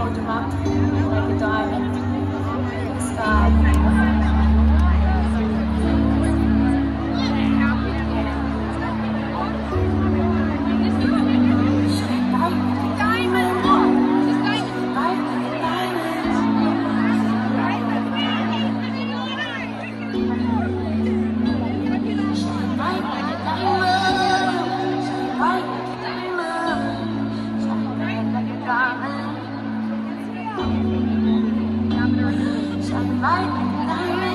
hold them up like a diamond to the sky. Thank you. light.